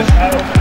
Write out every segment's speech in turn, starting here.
pesado.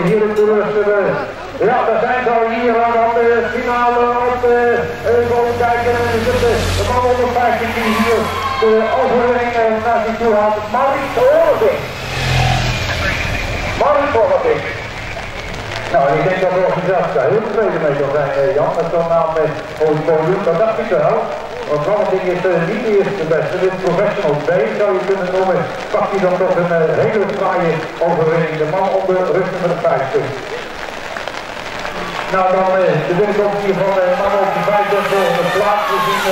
Want de heren toeristen, ja, daar zijn ze al hier aan de finale op de, even kijken, en is het de man onder 15 die hier de overwinning naar zich toe haalt, Marie Hoorting. Marie Hoorting. Nou, ik denk dat we op zelf heel tevreden mee zal zijn, Jan, met zo'n naam met het podium, dat dacht ik wel. Want Valentin is uh, niet de eerste beste, dit professional B zou je kunnen noemen. Pakt hij dan toch een uh, hele fraaie overwinning. De man op de rug nummer 50. Nou dan uh, de binnenkomst hier van uh, man op de vijfde volgende plaats. We zien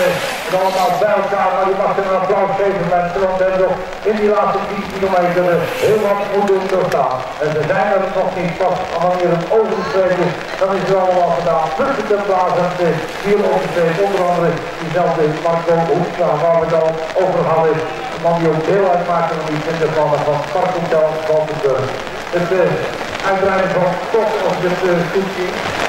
het allemaal bij elkaar, maar die mag een applaus geven mensen. Want hebben nog in die laatste 10 kilometer heel wat moeten doorstaan. En ze zijn er nog niet pas wanneer overgetreden is, dan is het allemaal gedaan. Plaats en de vier onder andere diezelfde Marco Hoekstra, waar we al over hadden. De man die ook deel uitmaakte van die 20 mannen van Parkhotel Valkenburg. Het uh, uitbreiding van als je het uh,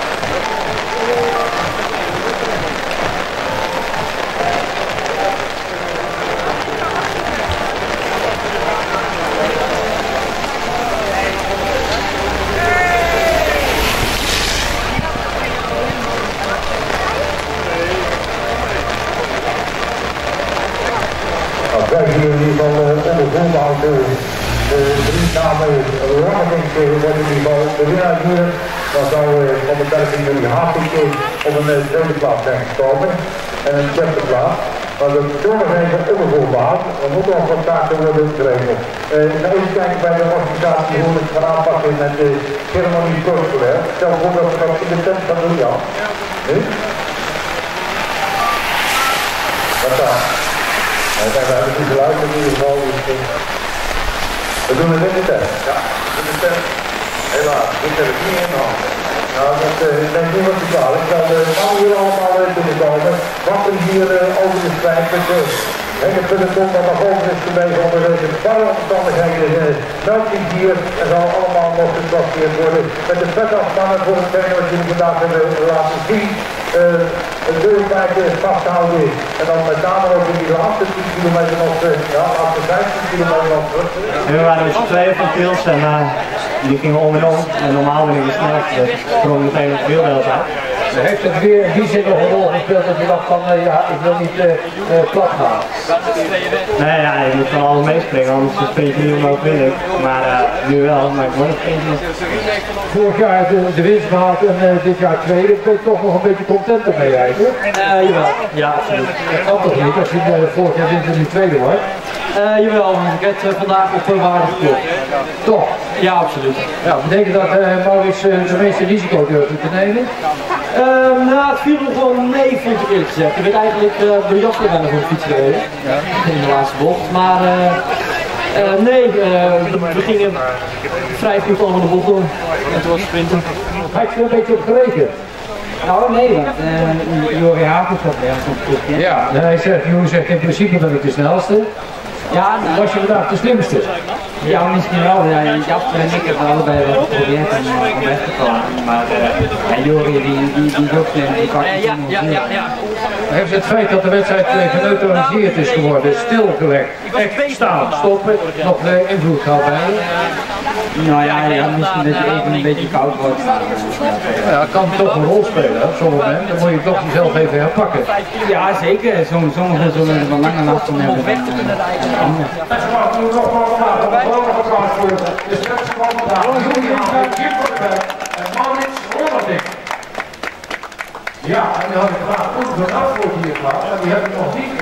in ieder geval ondervoerbouw de, drie namen Raming worden ieder geval de winnaar hier. Dan zou van de Belgische jullie Hafink op een tweede plaats zijn gekomen en een derde plaats. Maar de jongens even ondervoorbaat, er moet nog wat taken worden geregeld. Uh, ga even kijken bij de organisatie hoe het gaan aanpakken met de ceremonie cultureel. Stel voor dat we dat in de tent gaan doen, Jan. Nu? Wat dan? Nou, kijk, we hebben goed geluid in ieder geval. Dus, uh, we doen het in de tent. Ja, in de tent. Helaas, dit heb ik niet in de hand. Nou, dat uh, ik denk niet wat kwalijk. Dan uh, gaan we hier allemaal uh, binnenkomen. Wachten hier uh, over de strijd met en het peloton dat nog over is geweest onder deze barre omstandigheden. Uh, melking hier en zal allemaal nog geclasseerd worden. Met de vetafspannen voor hetgeen wat jullie vandaag hebben laten zien. Uh, het deurpijpen vasthouden en dan met name ook in die laatste 10 kilometer nog, ja, laatste 15 kilometer nog terug. We waren z'n tweeën van Pils en uh, die gingen om en om. En normaal ben ik de snelste, dus ik sprong meteen het wielbeeld uit. Heeft het weer in die zin nog een rol gespeeld dat je dacht van uh, ja, ik wil niet uh, uh, plat gaan? Nee, ja, je moet wel alles meespringen, anders spring je niet winnen. Maar nu wel, maar ik word geen zin. Vorig jaar de, de winst gehaald en dit jaar tweede, ben je toch nog een beetje content ermee eigenlijk? jawel, ja absoluut. Dat kan toch niet als je vorig jaar wint en nu tweede wordt? Uh, jawel, want ik heb uh, vandaag op voorwaarden geklopt. Toch? Ja, absoluut. Ja, betekent dat uh, Maurits de meeste risico durfde te nemen? nou, het viel nog wel mee, vond ik eerlijk gezegd. Ik ben eigenlijk door Jasper bijna voor de fiets gereden. Ja. In de laatste bocht. Maar nee, we gingen vrij goed over de bocht door. En toen was sprinten. Had je er een beetje op gerekend? Nou nee, want uh, Jori Havens zat ergens op het Ja, hij zegt, Jori zegt in principe ben ik de snelste. Ja, was je vandaag de slimste? Ja, misschien wel. Ja, Jasper en ik hebben allebei wel geprobeerd om, om weg te komen. Maar uh, en Jori die, die, die is ook slim, die kan ja, ja, ja, ja. Heeft het feit dat de wedstrijd geneutraliseerd is geworden, stilgelegd, echt staan, stoppen, nog uh, invloed gehad bij Nou ja, ja, misschien dat je even een beetje koud wordt. Ja, kan toch een rol spelen op zo'n moment. Dan moet je toch jezelf even herpakken. Ja, zeker. Sommigen zullen er wel langer nacht van hebben. Weg te kunnen rijden. Ja, en die had ik graag. Ook een antwoord hier gehad, maar die heb ik nog niet.